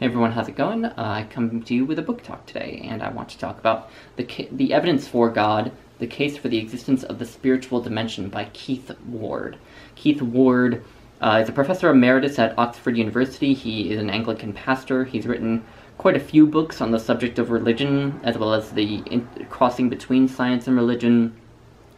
Hey everyone, how's it going? Uh, I come to you with a book talk today, and I want to talk about the the evidence for God, the case for the existence of the spiritual dimension by Keith Ward. Keith Ward uh, is a professor emeritus at Oxford University. He is an Anglican pastor. He's written quite a few books on the subject of religion, as well as the in- crossing between science and religion.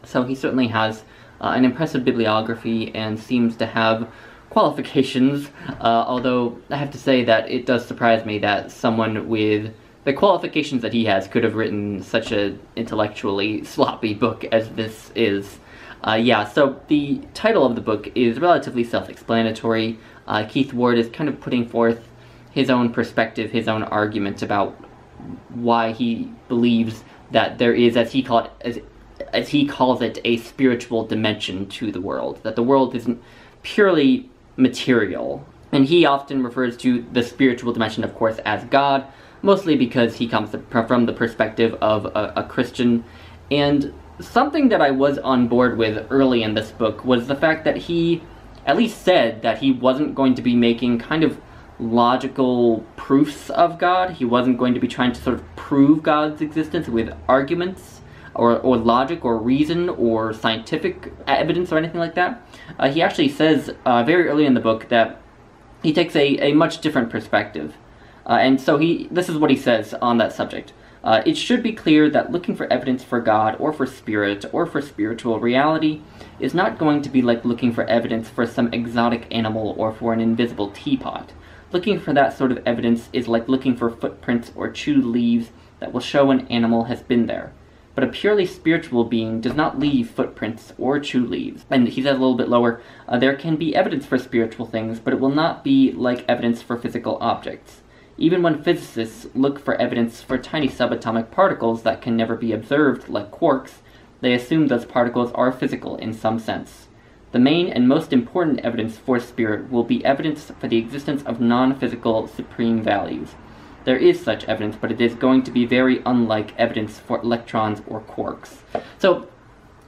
So he certainly has uh, an impressive bibliography and seems to have qualifications, uh, although I have to say that it does surprise me that someone with the qualifications that he has could have written such a intellectually sloppy book as this is. Uh, yeah, so the title of the book is relatively self-explanatory. Uh, Keith Ward is kind of putting forth his own perspective, his own argument about why he believes that there is, as he call it, as, as he calls it, a spiritual dimension to the world. That the world isn't purely material. And he often refers to the spiritual dimension, of course, as God, mostly because he comes from the perspective of a, a Christian. And something that I was on board with early in this book was the fact that he at least said that he wasn't going to be making kind of logical proofs of God. He wasn't going to be trying to sort of prove God's existence with arguments or, or logic or reason or scientific evidence or anything like that. Uh, he actually says uh, very early in the book that he takes a, a much different perspective. Uh, and so he this is what he says on that subject. Uh, it should be clear that looking for evidence for God or for spirit or for spiritual reality is not going to be like looking for evidence for some exotic animal or for an invisible teapot. Looking for that sort of evidence is like looking for footprints or chewed leaves that will show an animal has been there but a purely spiritual being does not leave footprints or chew leaves. And he says a little bit lower, uh, there can be evidence for spiritual things, but it will not be like evidence for physical objects. Even when physicists look for evidence for tiny subatomic particles that can never be observed, like quarks, they assume those particles are physical in some sense. The main and most important evidence for spirit will be evidence for the existence of non physical supreme values. There is such evidence, but it is going to be very unlike evidence for electrons or quarks. So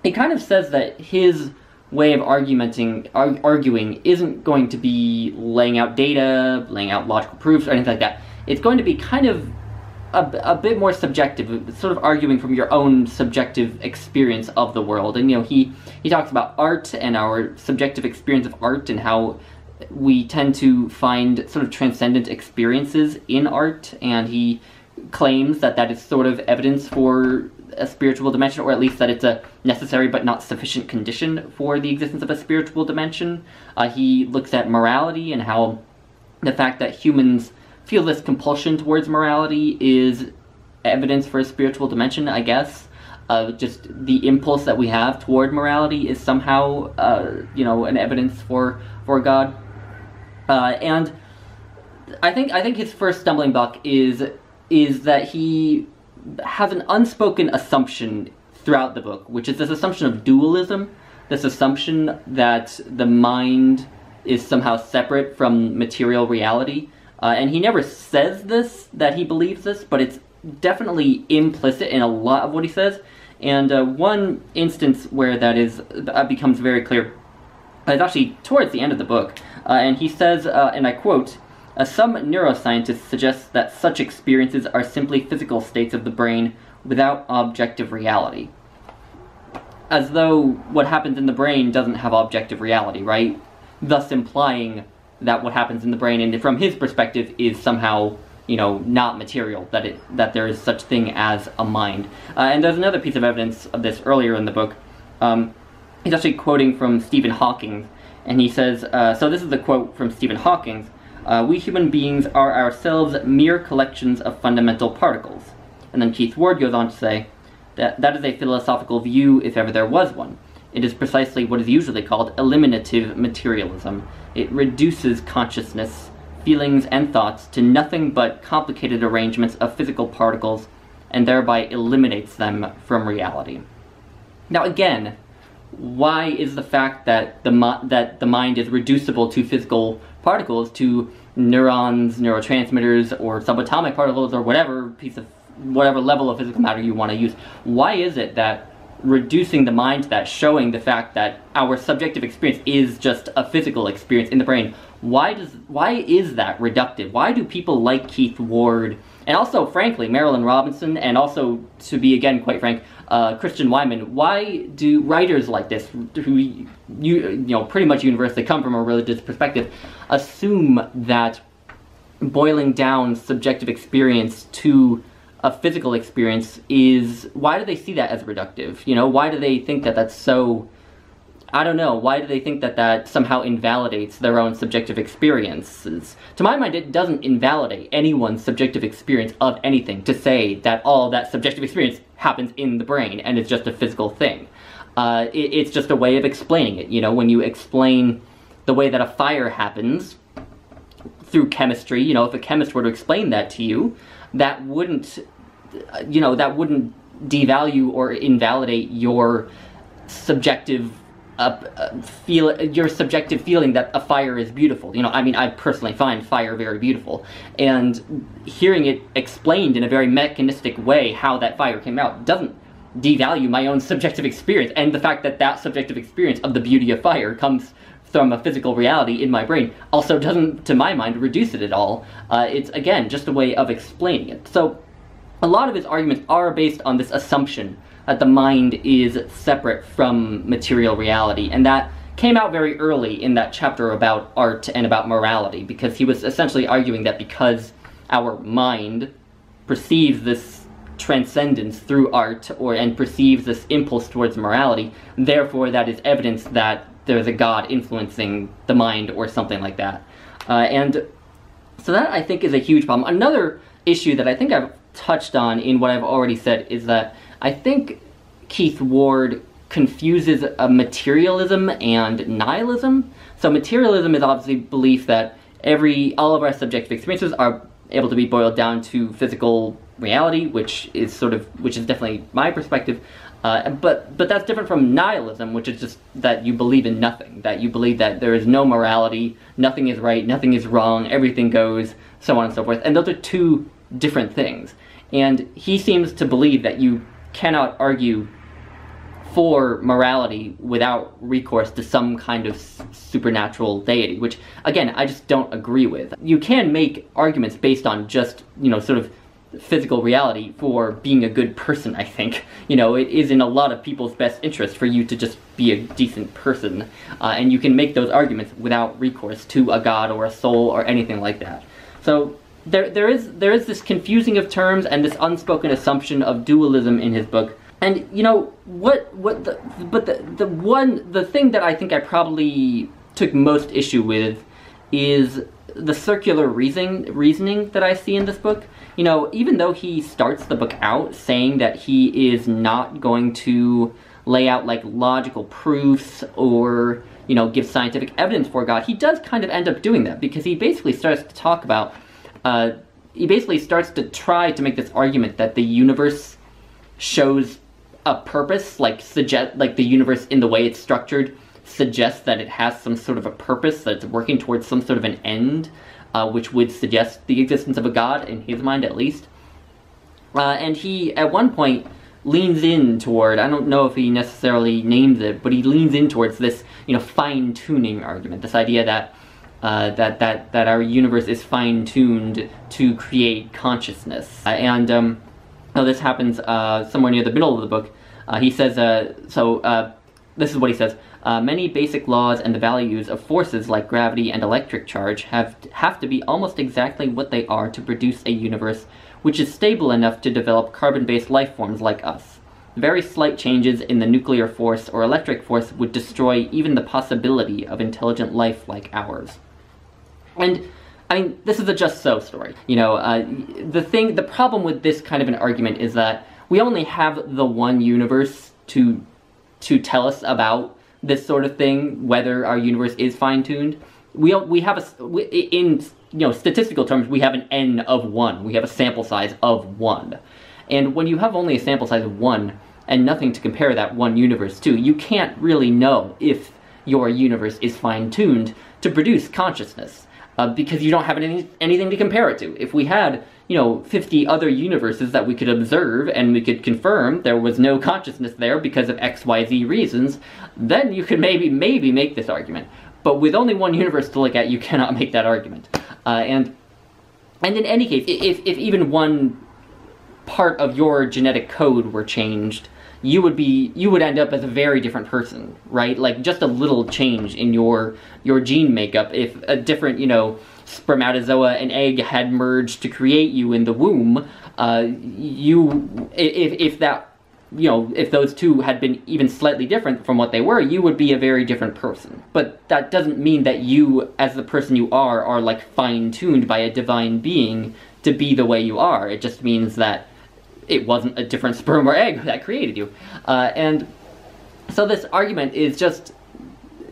it kind of says that his way of argumenting, arguing isn't going to be laying out data, laying out logical proofs, or anything like that. It's going to be kind of a, a bit more subjective, sort of arguing from your own subjective experience of the world. And you know, he he talks about art and our subjective experience of art and how we tend to find sort of transcendent experiences in art, and he claims that that is sort of evidence for a spiritual dimension, or at least that it's a necessary but not sufficient condition for the existence of a spiritual dimension. Uh, he looks at morality and how the fact that humans feel this compulsion towards morality is evidence for a spiritual dimension, I guess. Uh, just the impulse that we have toward morality is somehow, uh, you know, an evidence for for God. Uh, and I think I think his first stumbling block is is that he has an unspoken assumption throughout the book, which is this assumption of dualism, this assumption that the mind is somehow separate from material reality. Uh, and he never says this, that he believes this, but it's definitely implicit in a lot of what he says. And uh, one instance where that is that becomes very clear is actually towards the end of the book. Uh, and he says, uh, and I quote, uh, some neuroscientists suggest that such experiences are simply physical states of the brain without objective reality. As though what happens in the brain doesn't have objective reality, right? Thus implying that what happens in the brain, and from his perspective, is somehow, you know, not material, that it that there is such thing as a mind. Uh, and there's another piece of evidence of this earlier in the book. Um, he's actually quoting from Stephen Hawking, and he says, uh, so this is a quote from Stephen Hawking, uh, we human beings are ourselves mere collections of fundamental particles. And then Keith Ward goes on to say that that is a philosophical view if ever there was one. It is precisely what is usually called eliminative materialism. It reduces consciousness, feelings, and thoughts to nothing but complicated arrangements of physical particles and thereby eliminates them from reality. Now again, why is the fact that the that the mind is reducible to physical particles, to neurons, neurotransmitters, or subatomic particles, or whatever piece of whatever level of physical matter you want to use? Why is it that reducing the mind to that, showing the fact that our subjective experience is just a physical experience in the brain. Why does why is that reductive? Why do people like Keith Ward and also, frankly, Marilynne Robinson, and also to be again quite frank, uh, Christian Wiman, Why do writers like this, who you you know pretty much universally come from a religious perspective, assume that boiling down subjective experience to a physical experience is why do they see that as reductive? You know, why do they think that that's so? I don't know. Why do they think that that somehow invalidates their own subjective experiences? To my mind, it doesn't invalidate anyone's subjective experience of anything to say that all that subjective experience happens in the brain and it's just a physical thing. Uh, it, it's just a way of explaining it. You know, when you explain the way that a fire happens through chemistry, you know, if a chemist were to explain that to you, that wouldn't you know, that wouldn't devalue or invalidate your subjective uh, feel your subjective feeling that a fire is beautiful. You know, I mean, I personally find fire very beautiful, and hearing it explained in a very mechanistic way how that fire came out doesn't devalue my own subjective experience and the fact that that subjective experience of the beauty of fire comes from a physical reality in my brain also doesn't, to my mind, reduce it at all. Uh, it's again just a way of explaining it. So a lot of his arguments are based on this assumption that the mind is separate from material reality, and that came out very early in that chapter about art and about morality, because he was essentially arguing that because our mind perceives this transcendence through art or and perceives this impulse towards morality, therefore that is evidence that there's a god influencing the mind or something like that. Uh, and so that I think is a huge problem. Another issue that I think I've touched on in what I've already said is that I think Keith Ward confuses a materialism and nihilism. So materialism is obviously belief that every all of our subjective experiences are able to be boiled down to physical reality, which is sort of which is definitely my perspective. Uh, but but that's different from nihilism, which is just that you believe in nothing, that you believe that there is no morality, nothing is right, nothing is wrong, everything goes, so on and so forth. And those are two different things. And he seems to believe that you cannot argue for morality without recourse to some kind of supernatural deity, which, again, I just don't agree with. You can make arguments based on just, you know, sort of physical reality for being a good person, I think. You know, it is in a lot of people's best interest for you to just be a decent person, uh, and you can make those arguments without recourse to a god or a soul or anything like that. So, there there is there is this confusing of terms and this unspoken assumption of dualism in his book. And you know what what the but the the one the thing that I think I probably took most issue with is the circular reasoning reasoning that I see in this book. You know, even though he starts the book out saying that he is not going to lay out like logical proofs or you know give scientific evidence for God, he does kind of end up doing that because he basically starts to talk about uh, he basically starts to try to make this argument that the universe shows a purpose, like suggest like the universe in the way it's structured suggests that it has some sort of a purpose, that it's working towards some sort of an end, uh, which would suggest the existence of a god in his mind at least. Uh, and he at one point leans in toward I don't know if he necessarily names it, but he leans in towards this you know fine tuning argument, this idea that uh, that that that our universe is fine tuned to create consciousness. Uh, and um, oh, this happens uh, somewhere near the middle of the book. Uh, he says, uh, so uh, this is what he says. many basic laws and the values of forces like gravity and electric charge have have to be almost exactly what they are to produce a universe which is stable enough to develop carbon-based life forms like us. Very slight changes in the nuclear force or electric force would destroy even the possibility of intelligent life like ours. And I mean, this is a just so story. You know, uh, the thing, the problem with this kind of an argument is that we only have the one universe to to tell us about this sort of thing, whether our universe is fine tuned. We we have a in you know statistical terms we have an n of one. We have a sample size of one, and when you have only a sample size of one and nothing to compare that one universe to, you can't really know if your universe is fine tuned to produce consciousness. Uh, because you don't have any, anything to compare it to. If we had, you know, 50 other universes that we could observe and we could confirm there was no consciousness there because of XYZ reasons, then you could maybe, maybe make this argument. But with only one universe to look at, you cannot make that argument. Uh, and, and in any case, if, if even one part of your genetic code were changed, you would be you would end up as a very different person, right? Like just a little change in your your gene makeup if a different, you know, spermatozoa and egg had merged to create you in the womb, uh, you if if that you know, if those two had been even slightly different from what they were, you would be a very different person. But that doesn't mean that you, as the person you are, are like fine tuned by a divine being to be the way you are. It just means that it wasn't a different sperm or egg that created you. Uh, and so this argument is just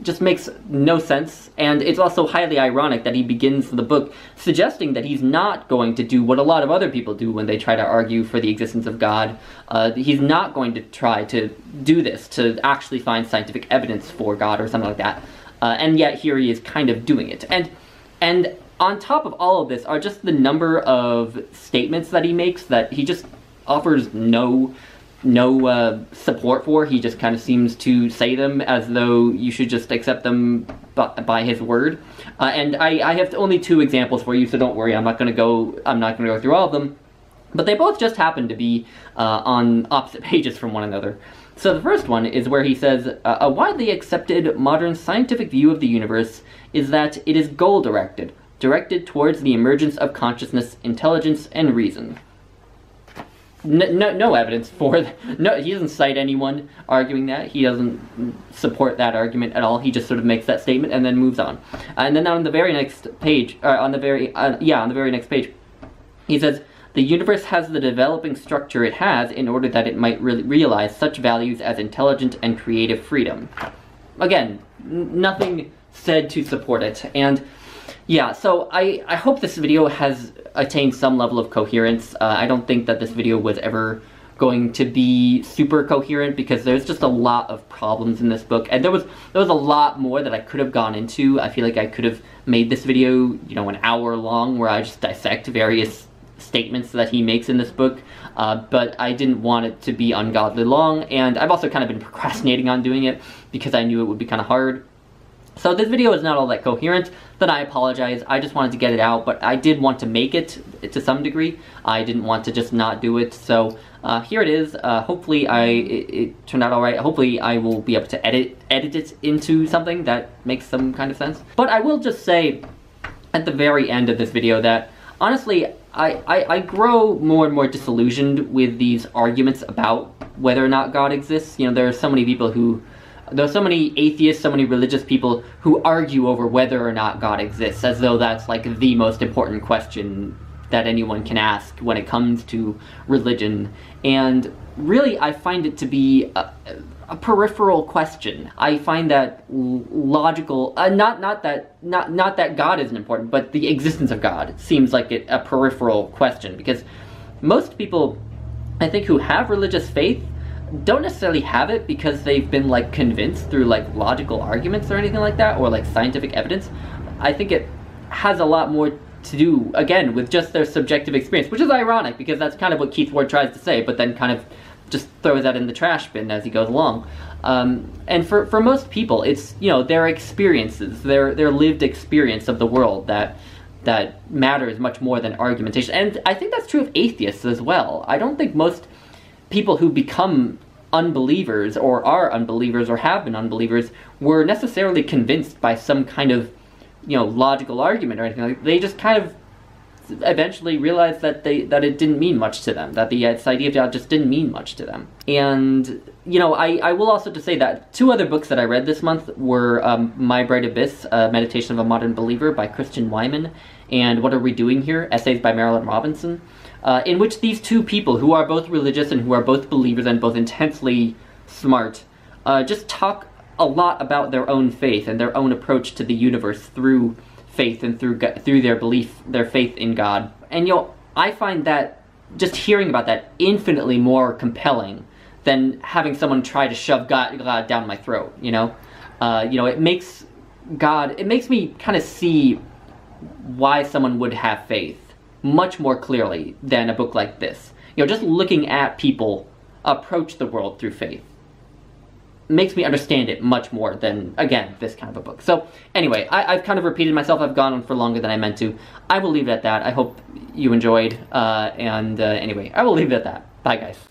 just makes no sense, and it's also highly ironic that he begins the book suggesting that he's not going to do what a lot of other people do when they try to argue for the existence of God. Uh, he's not going to try to do this, to actually find scientific evidence for God or something like that. Uh, and yet here he is kind of doing it. And and on top of all of this are just the number of statements that he makes that he just offers no no uh, support for. He just kind of seems to say them as though you should just accept them by, by his word. Uh, and I, I have only two examples for you, so don't worry. I'm not going to go. I'm not going to go through all of them. But they both just happen to be uh, on opposite pages from one another. So the first one is where he says, A widely accepted modern scientific view of the universe is that it is goal directed, directed towards the emergence of consciousness, intelligence, and reason no, no evidence for no he doesn't cite anyone arguing that. He doesn't support that argument at all. He just sort of makes that statement and then moves on. Uh, and then on the very next page or on the very uh, yeah on the very next page he says the universe has the developing structure it has in order that it might re realize such values as intelligent and creative freedom. Again nothing said to support it. And yeah, so I, I hope this video has attained some level of coherence. Uh, I don't think that this video was ever going to be super coherent because there's just a lot of problems in this book and there was there was a lot more that I could have gone into. I feel like I could have made this video, you know, an hour long where I just dissect various statements that he makes in this book, uh, but I didn't want it to be ungodly long and I've also kind of been procrastinating on doing it because I knew it would be kind of hard. So this video is not all that coherent, then I apologize. I just wanted to get it out, but I did want to make it to some degree. I didn't want to just not do it, so uh, here it is. Uh, hopefully I it, it, turned out alright. Hopefully I will be able to edit, edit it into something that makes some kind of sense. But I will just say at the very end of this video that honestly, I, I, I grow more and more disillusioned with these arguments about whether or not God exists. You know, there are so many people who there's so many atheists, so many religious people who argue over whether or not God exists, as though that's like the most important question that anyone can ask when it comes to religion. And really, I find it to be a, a peripheral question. I find that logical, uh, not not that not not that God isn't important, but the existence of God seems like it, a peripheral question because most people, I think, who have religious faith don't necessarily have it because they've been like convinced through like logical arguments or anything like that or like scientific evidence. I think it has a lot more to do again with just their subjective experience, which is ironic because that's kind of what Keith Ward tries to say, but then kind of just throws that in the trash bin as he goes along. Um, and for, for most people, it's you know their experiences, their their lived experience of the world that that matters much more than argumentation. And I think that's true of atheists as well. I don't think most people who become unbelievers or are unbelievers or have been unbelievers were necessarily convinced by some kind of you know logical argument or anything. Like they just kind of eventually realized that they that it didn't mean much to them that the idea of God just didn't mean much to them. And you know I, I will also just say that two other books that I read this month were um, My Bright Abyss uh, Meditation of a Modern Believer by Christian Wiman and What Are We Doing Here? Essays by Marilynne Robinson uh, in which these two people, who are both religious and who are both believers and both intensely smart, uh, just talk a lot about their own faith and their own approach to the universe through faith and through through their belief, their faith in God. And you know, I find that just hearing about that infinitely more compelling than having someone try to shove God, God down my throat. You know, uh, you know, it makes God, it makes me kind of see why someone would have faith much more clearly than a book like this. You know, just looking at people approach the world through faith makes me understand it much more than, again, this kind of a book. So, anyway, I, have kind of repeated myself. I've gone on for longer than I meant to. I will leave it at that. I hope you enjoyed. Uh, and uh, anyway, I will leave it at that. Bye, guys.